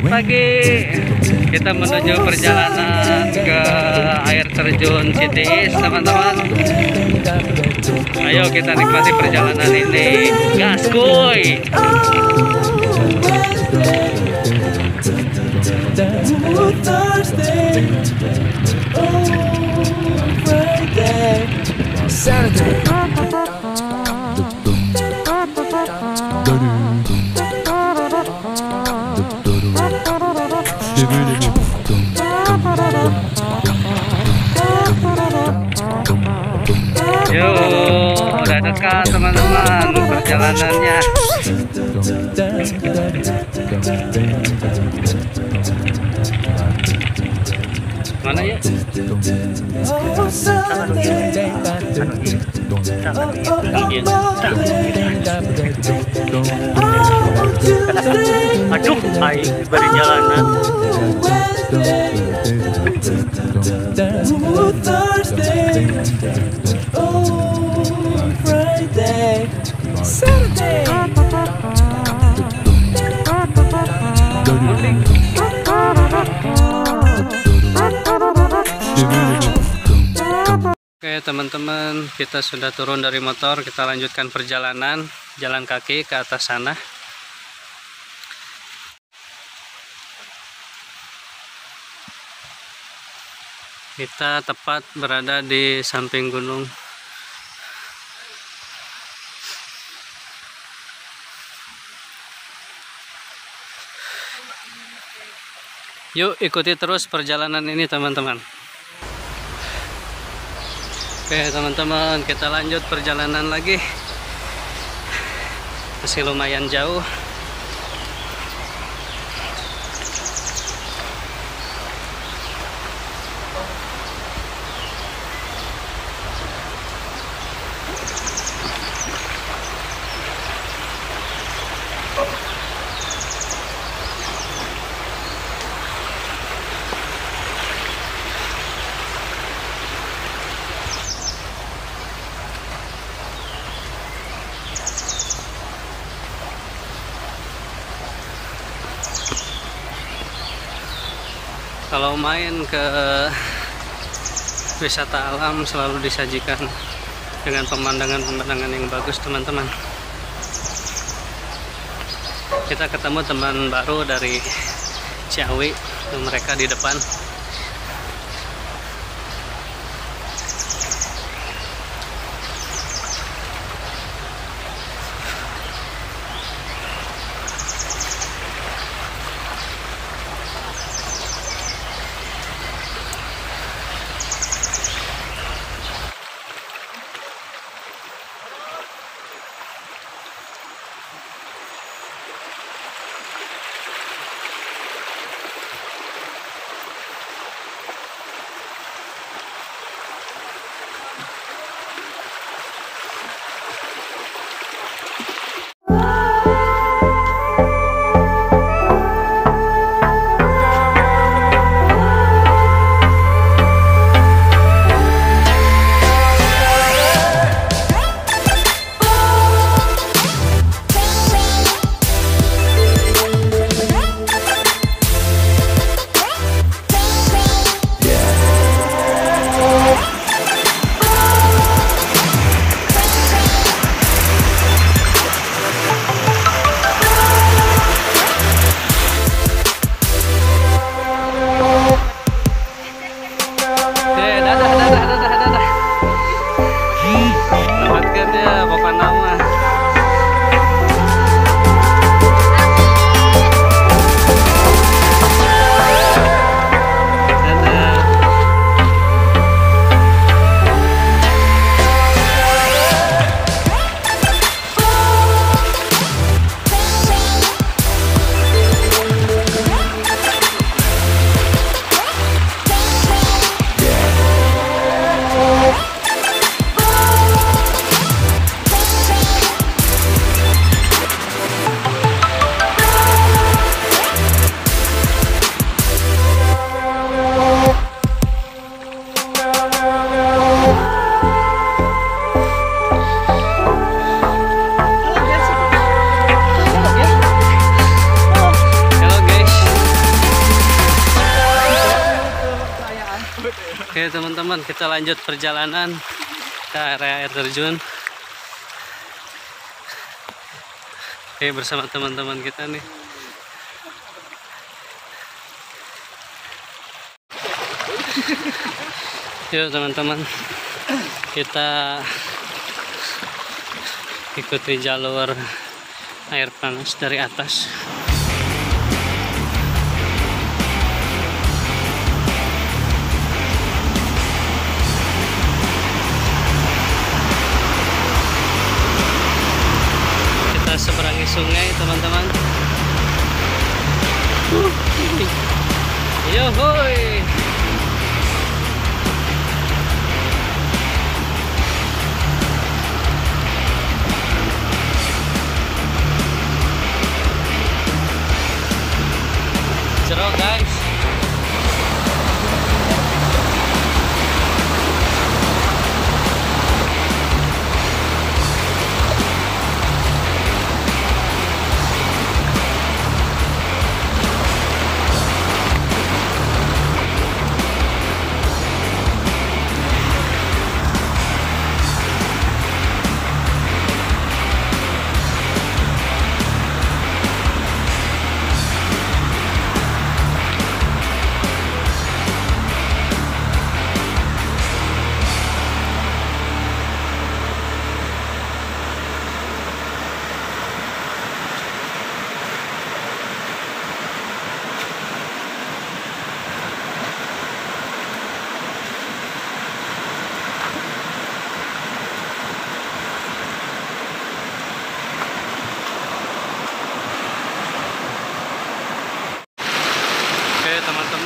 selamat pagi. Kita menuju perjalanan ke air terjun Citis, teman-teman. Ayo kita nikmati perjalanan ini. Gas, kuy. Yuk, udah dekat teman-teman perjalanannya. Mana ya? Aduh, aing berjalanan. Oke teman-teman kita sudah turun dari motor kita lanjutkan perjalanan jalan kaki ke atas sana. Kita tepat berada di samping gunung yuk ikuti terus perjalanan ini teman-teman. Oke teman-teman kita lanjut perjalanan lagi. Masih lumayan jauh kalau main ke wisata alam selalu disajikan dengan pemandangan-pemandangan yang bagus teman-teman. Kita ketemu teman baru dari Ciawi mereka di depan teman-teman kita lanjut perjalanan ke area air terjun. Oke bersama teman-teman kita nih. Yuk teman-teman kita ikuti jalur air panas dari atas. Sungai teman-teman. Yo hoi. Seru guys.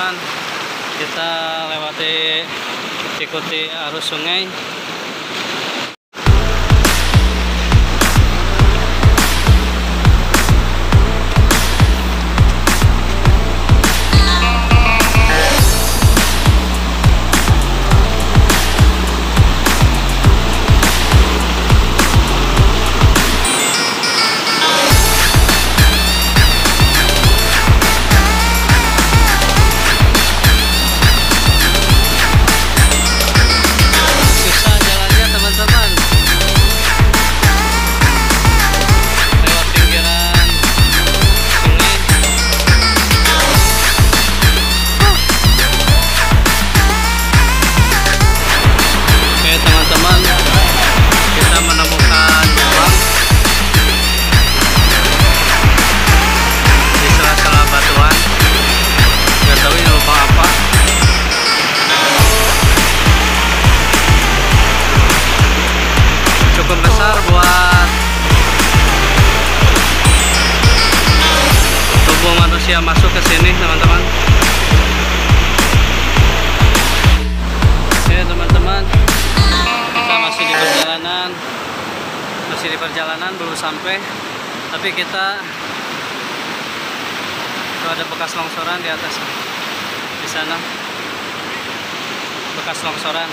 Teman-teman. Kita lewati ikuti arus sungai masih di perjalanan belum sampai tapi kita itu ada bekas longsoran di atas di sana. Bekas longsoran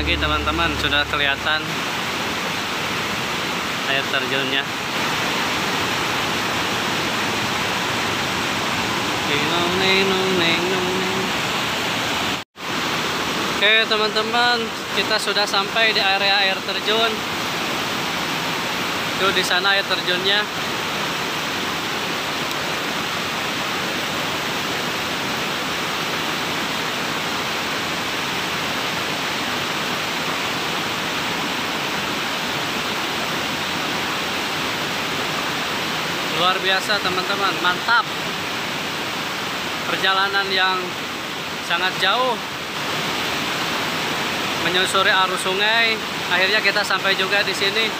teman-teman. Sudah kelihatan air terjunnya. Oke teman-teman. Kita sudah sampai di area air terjun. Itu di sana air terjunnya luar biasa teman-teman. Mantap. Perjalanan yang sangat jauh. Menyusuri arus sungai. Akhirnya kita sampai juga di sini.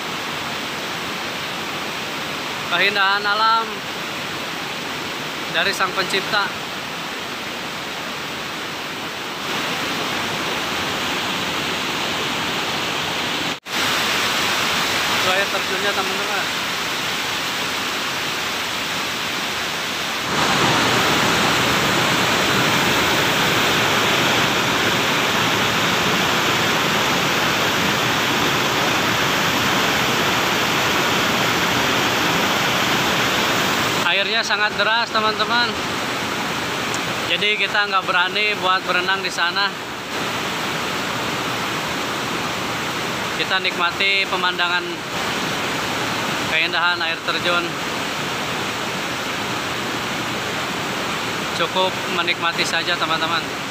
Keindahan alam dari sang pencipta. Air terjunnya teman-teman sangat deras teman-teman. Jadi kita nggak berani buat berenang di sana. Kita nikmati pemandangan keindahan air terjun. Cukup menikmati saja teman-teman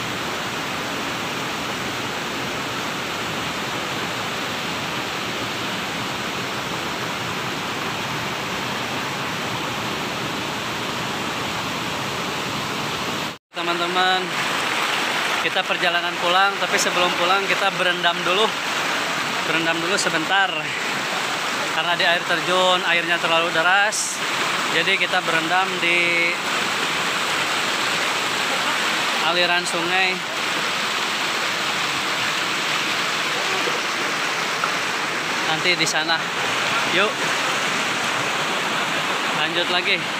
teman-teman. Kita perjalanan pulang tapi sebelum pulang kita berendam dulu. Berendam dulu sebentar. Karena di air terjun airnya terlalu deras. Jadi kita berendam di aliran sungai. Nanti di sana. Yuk. Lanjut lagi